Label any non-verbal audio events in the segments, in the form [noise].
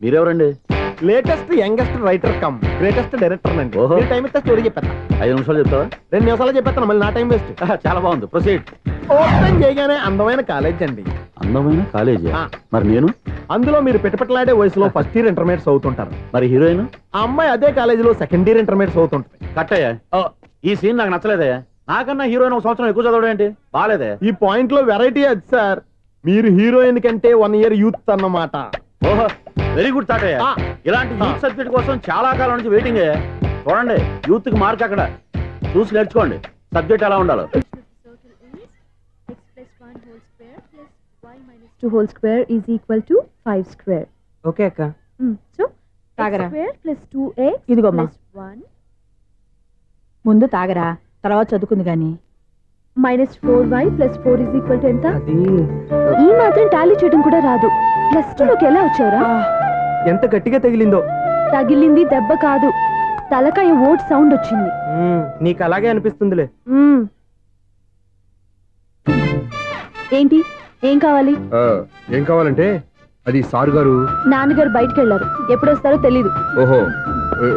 మీరెవరండి? Latest youngest writer come greatest director అండి ఓహో. Time ఇస్తే స్టోరీ చెప్పేస్తా. ఐదు నిమిషాలు చెప్తావా? రెండు నిమిషాలు చెప్పేస్తాను మళ్ళీ నా టైం వేస్ట్ చాలా బాగుంది. ప్రొసీడ్ ఓపెన్ చేయగానే అందమైన కాలేజ్ అండి. అందమైన కాలేజీ ఆ. మరి నేను? అందులో మీరు పిటపటలాడే వయసులో ఫస్ట్ ఇయర్ ఇంటర్మీడియట్స్ అవుతుంటారు. మరి హీరోయిన్ ఆ అమ్మాయి అదే కాలేజీలో సెకండ్ ఇయర్ ఇంటర్మీడియట్స్ అవుతుంటుంది. కట్టయ్యా ఈ సీన్ నాకు నచ్చలేదే నాకన్నా హీరోయిన్ ఒక సంవత్సరం ఎక్కువ చదవడం ఏంటి? బాగాలేదే ఈ పాయింట్లో వెరైటీ అది సార్ మీరు హీరోయిన్ కంటే వన్ ఇయర్ యూత్ అన్నమాట. ఓహో. వెరీ గుడ్ తాటయ్య ఆ. ఇలాంటి యూత్ సబ్జెక్ట్ కోసం చాలా కాలం నుంచి వెయిటింగ్ చూడండి యూత్కి మార్క్ అక్కడ చూసి నేర్చుకోండి సబ్జెక్ట్ ఎలా ఉండాలో Two whole square is equal to 5 square. Okay అక్క Mm. So, తాగరా. x square plus 2x ఇదిగోమ్మా. plus 1 ముందు తాగరా తర్వాత చదువుకుంది గాని minus 4y plus 4 is equal to ఎంత? అది ఈ మాత్రం టాలీ చేయడం కూడా రాదు. ప్లస్లోకి ఎలా వచ్చావురా? ఎంత గట్టిగా తగిలిందో. తగిలింది దెబ్బ కాదు. తలకాయ ఓట్ సౌండ్ వచ్చింది. నీకు అలాగే అనిపిస్తుందిలే. ఏంటి? ఏం కావాలి? ఆ, ఏం కావాలంటే అది సార్ గారు. నాన్నగారు బయటకు వెళ్ళారు. ఎప్పుడు వస్తారో తెలీదు. ఓహో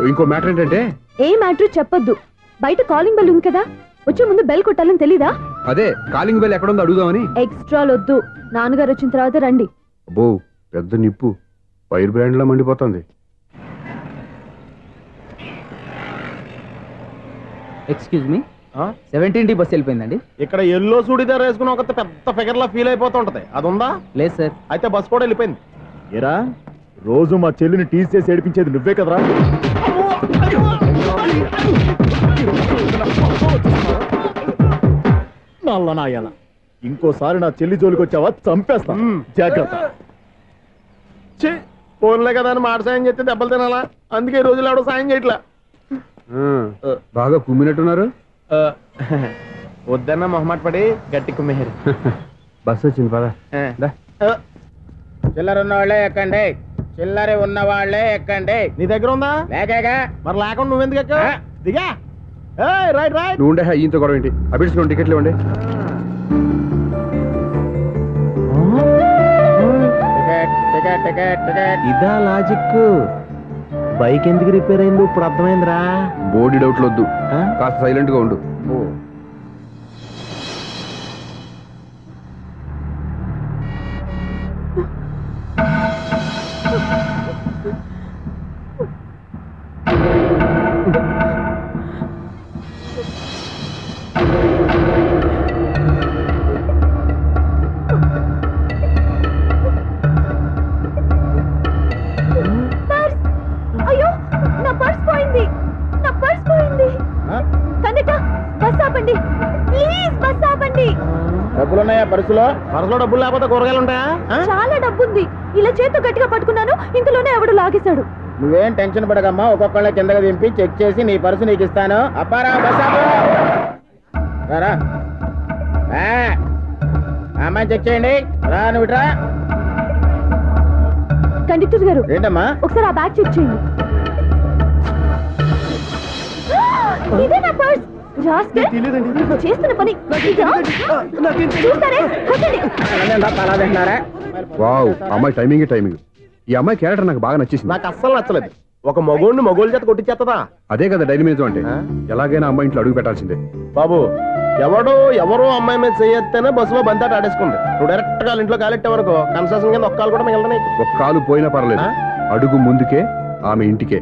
ఇంకో మ్యాటర్ ఏంటంటే? ఏ మ్యాటర్ చెప్పొద్దు. బయట కాలింగ్ బెల్ ఉంది కదా. వచ్చే ముందు బెల్ కొట్టాలని తెలీదా? అదే కాలింగ్ బెల్ ఎక్కడ ఉందో అడుగుదామని ఎక్స్ట్రాలు వద్దు. నాన్నగారు వచ్చిన తర్వాత రండి. అబ్బో పెద్ద నిప్పు. ఫైర్ బ్రాండ్ లా మండిపోతుంది excuse me seventeen D bus వెళ్ళిపోయిందండి. ఇక్కడ ఎల్లో చూడిదార్ వేసుకుని ఒక పెద్ద ఫిగర్ లా ఫీల్ అయిపోతుంటది అది ఉందా లేదు సార్ అయితే బస్ కూడా వెళ్ళిపోయింది. ఏరా రోజు మా చెల్లిని టీస్ చేసి ఏడిపించేది నువ్వే కదరా? నాయన. ఇంకోసారి నా చెల్లి జోలికి వచ్చావా? చంపేస్తా. జాగ్రత్త. ఫోన్లే కదా అని మాట సాయం చేస్తే దెబ్బలు తినాలా? అందుకే ఈ రోజులు ఎవడో సాయం చేయట్లా. బాగా కుమ్మినట్టున్నారు? వద్దన్న మొహమాట పడి గట్టి కుమ్మేరు [laughs] బస్ వచ్చింది పదా. దా. చిల్లర ఉన్న వాళ్ళే ఎక్కండి. చిల్లర ఉన్న వాళ్ళే ఎక్కండి. నీ దగ్గర ఉందా? లేకగా? మరి లేకుండా నువ్వెందుకు ఎక్కావు? ఆ. దిగా. ఏయ్, రైట్ రైట్. నువ్వు ఉండే ఈయంతో గొడవ ఏంటి? అభిడ్చుకోండి టికెట్లు ఇవ్వండి. ఇదా లాజిక్. బైక్ ఎందుకు రిపేర్ అయింది ఇప్పుడు అర్థమైందిరా. బోడీ డౌట్లు వద్దు? కాస్త సైలెంట్గా ఉండు. డబ్బులు ఉన్నాయా పర్సులో? పరసలో డబ్బులు లేకపోతే కూరగాయలు ఉంటాయా? ఆ? చాలా డబ్బుంది. ఇలా చేత్తో గట్టిగా పట్టుకున్నాను ఇంతలోనే ఎవడు లాగేశాడు. నువ్వేం టెన్షన్ పడకమ్మా ఒక్కొక్కళ్ళ కిందకి దింపి చెక్ చేసి నీ పర్సు నీకు ఇస్తాను. అప్పారా బస్. రారా అమ్మాయిని చెక్ చేయండి. రా నువ్వు ఇట్రా కండక్టర్ గారు ఏంటమ్మా? ఒకసారి ఆ బ్యాగ్ చెక్ చేయండి. ఇదే నా చేస్తున్న పని వావ్ అమ్మాయి టైమింగ్ టైమింగ్ ఈ అమ్మాయి క్యారెక్టర్ నాకు బాగా నచ్చేసింది. నాకు అస్సలు నచ్చలేదు. ఒక మగోడిని మగోళ్ళ చేత కొట్టించేస్తుందా అదే కదా డైనమిజం అంటే? ఎలాగైనా అమ్మాయి ఇంట్లో అడుగు పెట్టాల్సిందే. బాబు ఎవడో ఎవరో అమ్మాయి మీద చేయొత్తేనే బస్సులో బంతాట ఆడేసుకుంది. నువ్వు డైరెక్ట్గా ఇంట్లో కాలెట్టే వరకు? కన్సెషన్ కింద ఒక్కలు కూడా మిగలదు నీకు. ఒక కాలు పోయినా పర్లేదు? అడుగు ముందుకే ఆమె ఇంటికే.